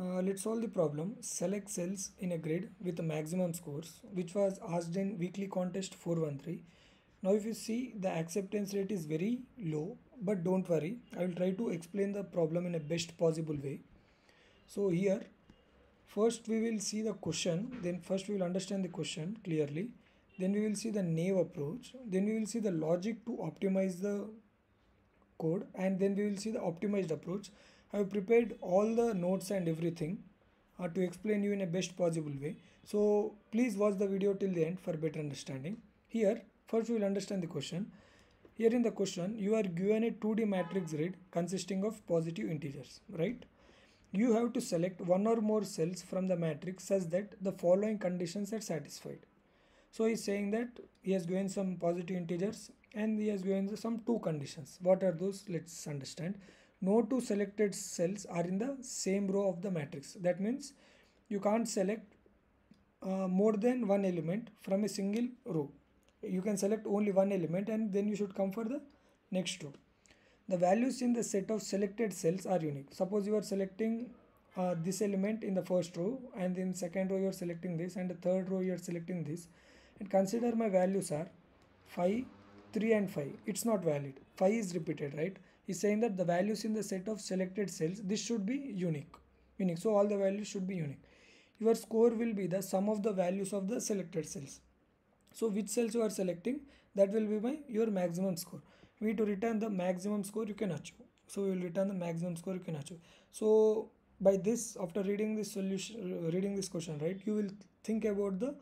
uh, let's solve the problem. Select cells in a grid with maximum scores, which was asked in weekly contest 413. Now, if you see the acceptance rate is very low, but don't worry, I will try to explain the problem in a best possible way. So, here first we will see the question, then first we will understand the question clearly, then we will see the naive approach, then we will see the logic to optimize the code, and then we will see the optimized approach I have prepared all the notes and everything uh, to explain you in a best possible way. So please watch the video till the end for better understanding. Here first we will understand the question. Here in the question you are given a 2D matrix grid consisting of positive integers, right? You have to select one or more cells from the matrix such that the following conditions are satisfied. So he is saying that he has given some positive integers and he has given some two conditions. What are those? Let's understand no two selected cells are in the same row of the matrix. That means you can't select uh, more than one element from a single row. You can select only one element and then you should come for the next row. The values in the set of selected cells are unique. Suppose you are selecting uh, this element in the first row and in second row you are selecting this and the third row you are selecting this and consider my values are 5, 3 and 5. It's not valid. 5 is repeated, right? Is saying that the values in the set of selected cells this should be unique unique. So all the values should be unique. Your score will be the sum of the values of the selected cells. So which cells you are selecting that will be my your maximum score. We need to return the maximum score you can achieve. So we will return the maximum score you can achieve. So by this after reading this solution reading this question right you will think about the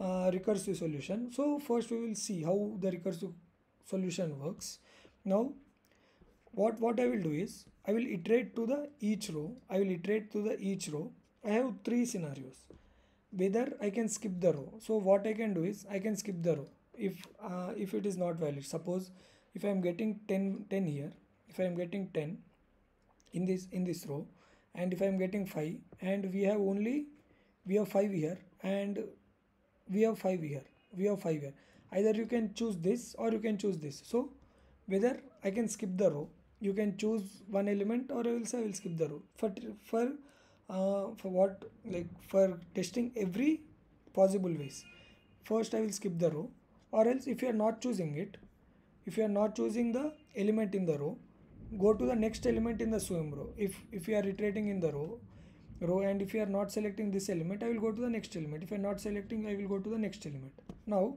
uh, recursive solution. So first we will see how the recursive solution works. Now what what I will do is I will iterate to the each row. I will iterate to the each row. I have three scenarios. Whether I can skip the row. So what I can do is I can skip the row. If uh, if it is not valid. Suppose if I am getting 10 10 here. If I am getting 10 in this in this row and if I am getting 5 and we have only we have 5 here and we have 5 here. We have 5 here. Either you can choose this or you can choose this. So whether I can skip the row you can choose one element or else I will skip the row for for uh, for what like for testing every possible ways. First I will skip the row. Or else if you are not choosing it if you are not choosing the element in the row go to the next element in the same row. If if you are iterating in the row row and if you are not selecting this element I will go to the next element. If you are not selecting I will go to the next element. Now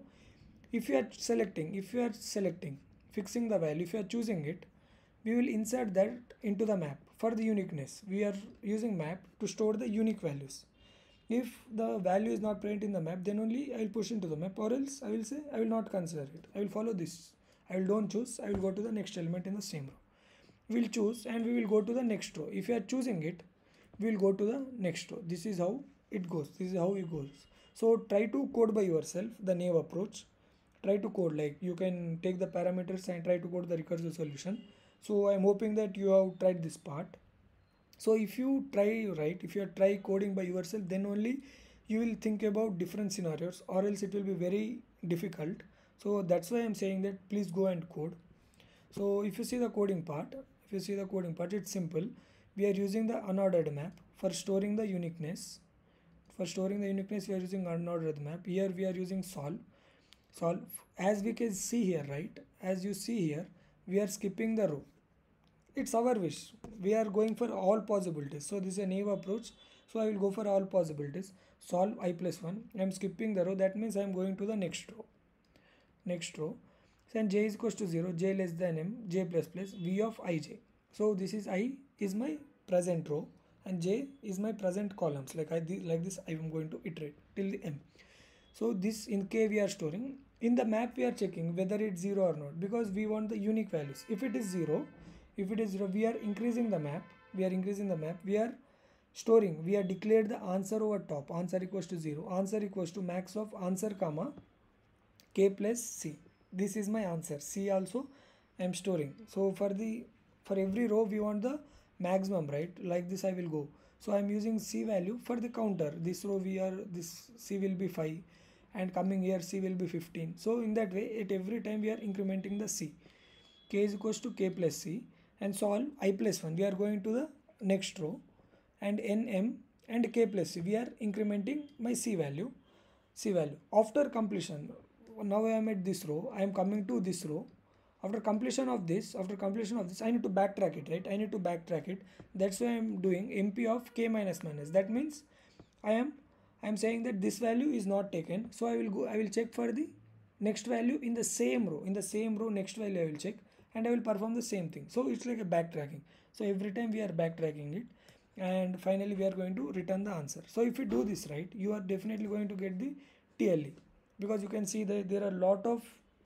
if you are selecting if you are selecting fixing the value if you are choosing it we will insert that into the map for the uniqueness. We are using map to store the unique values. If the value is not present in the map then only I will push into the map or else I will say I will not consider it. I will follow this. I will don't choose. I will go to the next element in the same row. We will choose and we will go to the next row. If you are choosing it we will go to the next row. This is how it goes. This is how it goes. So try to code by yourself the naive approach try to code like you can take the parameters and try to code the recursive solution. So i'm hoping that you have tried this part. So if you try right if you try coding by yourself then only you will think about different scenarios or else it will be very difficult. So that's why i'm saying that please go and code. So if you see the coding part if you see the coding part it's simple. We are using the unordered map for storing the uniqueness. For storing the uniqueness we are using unordered map. Here we are using solve solve as we can see here right as you see here we are skipping the row. It's our wish. We are going for all possibilities so this is a naive approach. So i will go for all possibilities solve i plus 1 i'm skipping the row. That means i'm going to the next row. Next row. Then j is equals to 0 j less than m. J plus plus. V of ij so this is i is my present row and j is my present columns. Like i like this i am going to iterate till the m. So this in k we are storing in the map we are checking whether it's 0 or not because we want the unique values. If it is 0 if it is 0 we are increasing the map. We are increasing the map. We are storing. We are declared the answer over top. Answer equals to 0 answer equals to max of answer comma k plus c. This is my answer. C also i am storing. So for the for every row we want the maximum right? Like this i will go. So i am using c value. For the counter this row we are this c will be 5 and coming here c will be 15 so in that way at every time we are incrementing the c. K is equals to k plus c and solve i plus 1 we are going to the next row and nm and k plus c. We are incrementing my c value c value. After completion now i am at this row i am coming to this row. After completion of this after completion of this i need to backtrack it right? I need to backtrack it. That's why i'm doing mp of k minus minus. That means i am i am saying that this value is not taken. So i will go i will check for the next value in the same row. In the same row next value i will check and i will perform the same thing. So it's like a backtracking. So every time we are backtracking it and finally we are going to return the answer. So if you do this right you are definitely going to get the TLE because you can see that there are a lot of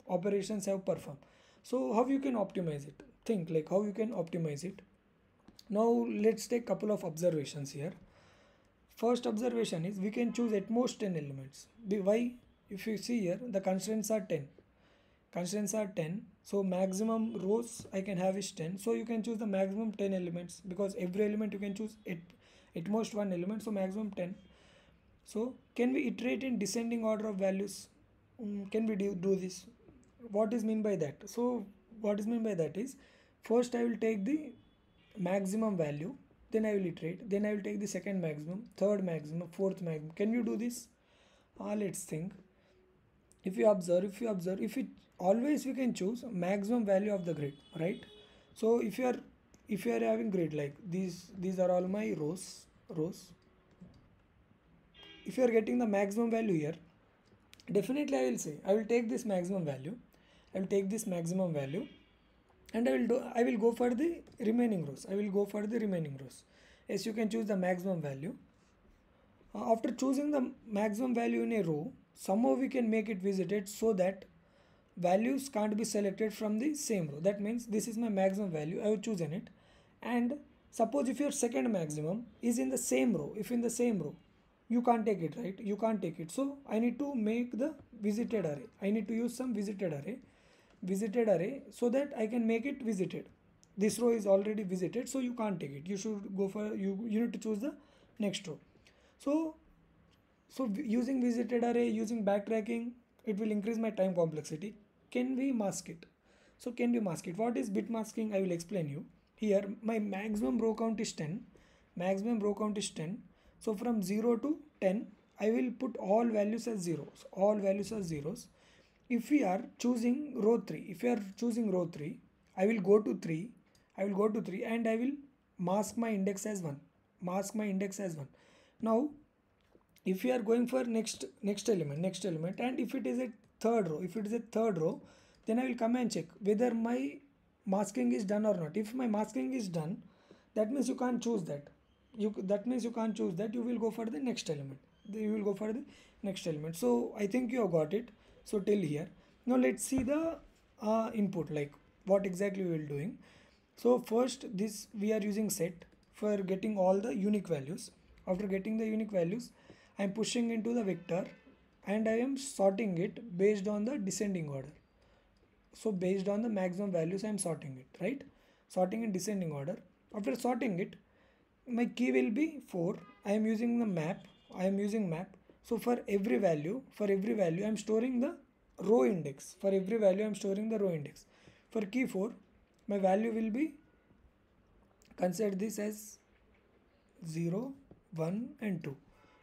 operations have performed. So how you can optimize it? Think like how you can optimize it. Now let's take couple of observations here first observation is we can choose at most 10 elements. Why? If you see here the constraints are 10 constraints are 10 so maximum rows i can have is 10 so you can choose the maximum 10 elements because every element you can choose at, at most one element. So maximum 10 so can we iterate in descending order of values? Um, can we do, do this? What is mean by that? So what is mean by that is first i will take the maximum value then i will iterate. Then i will take the second maximum third maximum fourth maximum. Can you do this? Uh, let's think. If you observe if you observe if it always we can choose maximum value of the grid right? So if you are if you are having grid like these these are all my rows rows. If you are getting the maximum value here definitely i will say i will take this maximum value. I will take this maximum value and I will do I will go for the remaining rows. I will go for the remaining rows. Yes you can choose the maximum value. Uh, after choosing the maximum value in a row somehow we can make it visited so that values can't be selected from the same row. That means this is my maximum value. I will choose in it. And suppose if your second maximum is in the same row if in the same row you can't take it right? You can't take it. So I need to make the visited array. I need to use some visited array visited array so that I can make it visited. This row is already visited so you can't take it. You should go for you you need to choose the next row. So so using visited array using backtracking it will increase my time complexity. Can we mask it? So can we mask it? What is bit masking? I will explain you. Here my maximum row count is 10. Maximum row count is 10. So from 0 to 10 I will put all values as zeros. All values as zeros if we are choosing row 3 if we are choosing row 3 I will go to 3 I will go to 3 and I will mask my index as 1 mask my index as 1 now if we are going for next next element next element and if it is a third row if it is a third row then I will come and check whether my masking is done or not. If my masking is done that means you can't choose that. You that means you can't choose that. You will go for the next element. You will go for the next element. So I think you have got it so till here. Now let's see the uh, input like what exactly we will doing. So first this we are using set for getting all the unique values. After getting the unique values I am pushing into the vector and I am sorting it based on the descending order. So based on the maximum values I am sorting it right? Sorting in descending order. After sorting it my key will be 4 I am using the map. I am using map so for every value, for every value, I'm storing the row index. For every value, I'm storing the row index. For key 4, my value will be, consider this as 0, 1 and 2.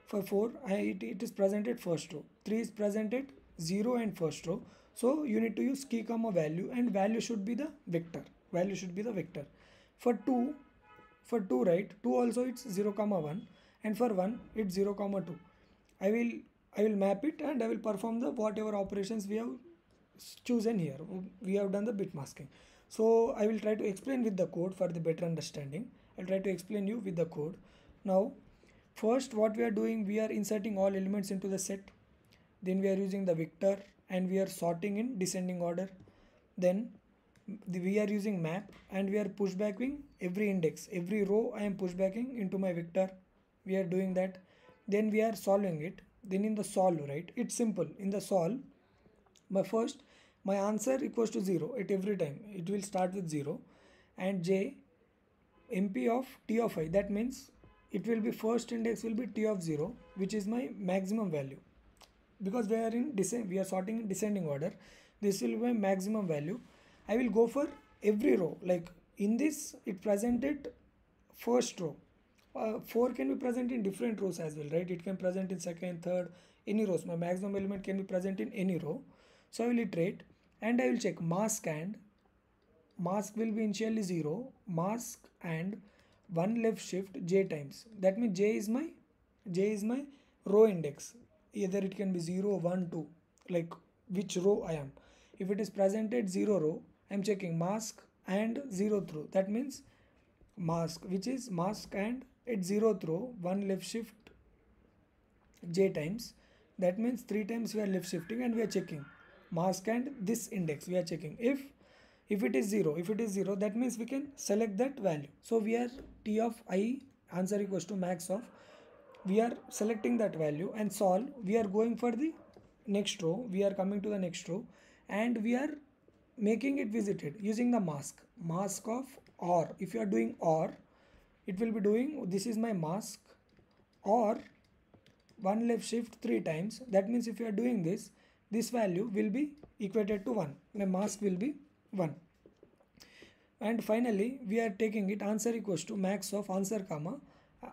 For 4, I, it, it is presented first row. 3 is presented 0 and first row. So you need to use key comma value and value should be the vector. Value should be the vector. For 2, for 2 right, 2 also it's 0 comma 1 and for 1 it's 0 comma 2 I will I will map it and I will perform the whatever operations we have chosen here. We have done the bit masking. So I will try to explain with the code for the better understanding. I'll try to explain you with the code. Now, first what we are doing, we are inserting all elements into the set. Then we are using the vector and we are sorting in descending order. Then we are using map and we are pushbacking every index. Every row I am pushbacking into my vector. We are doing that then we are solving it. Then in the solve right? It's simple. In the solve my first my answer equals to 0 at every time. It will start with 0 and j mp of t of i. That means it will be first index will be t of 0 which is my maximum value. Because we are in we are sorting in descending order this will be my maximum value. I will go for every row. Like in this it presented first row uh, 4 can be present in different rows as well right? It can present in second third any rows. My maximum element can be present in any row. So i will iterate and i will check mask and mask will be initially 0 mask and one left shift j times. That means j is my j is my row index. Either it can be 0 1 2 like which row i am. If it is presented 0 row i'm checking mask and 0 through. That means mask which is mask and at 0 row one left shift j times. That means 3 times we are left shifting and we are checking. Mask and this index we are checking. If if it is 0 if it is 0 that means we can select that value. So we are t of i answer equals to max of we are selecting that value and solve. We are going for the next row. We are coming to the next row and we are making it visited using the mask. Mask of or. If you are doing or it will be doing this is my mask or one left shift three times. That means if you are doing this this value will be equated to 1 my mask will be 1 and finally we are taking it answer equals to max of answer comma.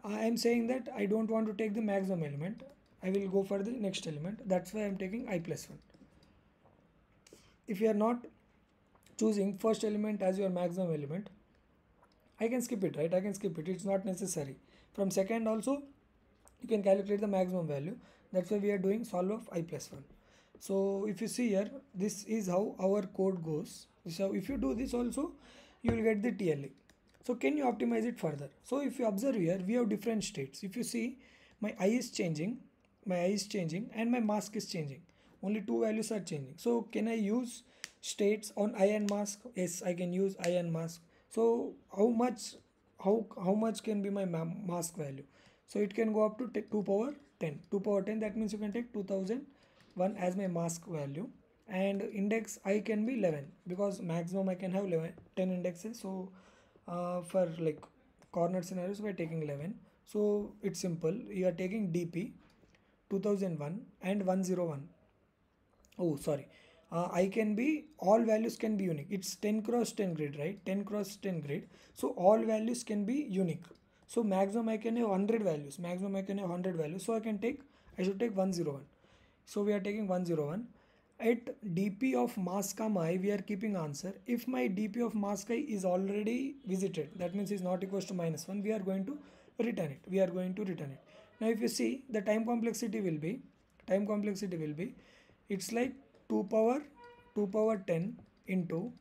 I am saying that I don't want to take the maximum element. I will go for the next element. That's why I am taking i plus 1 if you are not choosing first element as your maximum element I can skip it right? I can skip it. It's not necessary. From second also you can calculate the maximum value. That's why we are doing solve of i plus 1 so if you see here this is how our code goes. So if you do this also you will get the TLE. So can you optimize it further? So if you observe here we have different states. If you see my i is changing my i is changing and my mask is changing. Only two values are changing. So can I use states on i and mask? Yes I can use i and mask so how much how how much can be my mask value? So it can go up to 2 power 10 2 power 10 that means you can take 2001 as my mask value. And index i can be 11 because maximum i can have 11 10 indexes. So uh, for like corner scenarios we're taking 11 so it's simple. You are taking dp 2001 and 101 oh sorry uh, i can be all values can be unique. It's 10 cross 10 grid right? 10 cross 10 grid. So all values can be unique. So maximum i can have 100 values. Maximum i can have 100 values. So i can take i should take 101 so we are taking 101 at dp of mask i we are keeping answer. If my dp of mask i is already visited that means is not equals to minus 1 we are going to return it. We are going to return it. Now if you see the time complexity will be time complexity will be it's like 2 power 2 power 10 into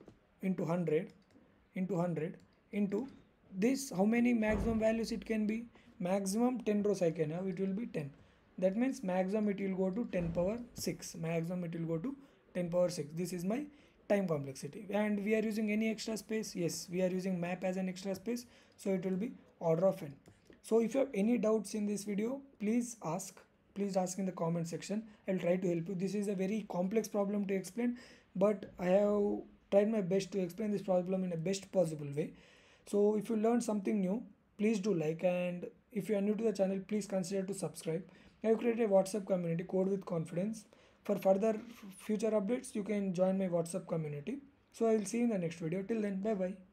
into 100 into 100 into this how many maximum values it can be? Maximum 10 rows i can have it will be 10 that means maximum it will go to 10 power 6 maximum it will go to 10 power 6 this is my time complexity. And we are using any extra space? Yes we are using map as an extra space. So it will be order of n. So if you have any doubts in this video please ask please ask in the comment section. I'll try to help you. This is a very complex problem to explain but i have tried my best to explain this problem in a best possible way. So if you learned something new please do like and if you are new to the channel please consider to subscribe. I have created a whatsapp community code with confidence. For further future updates you can join my whatsapp community. So i will see you in the next video. Till then bye bye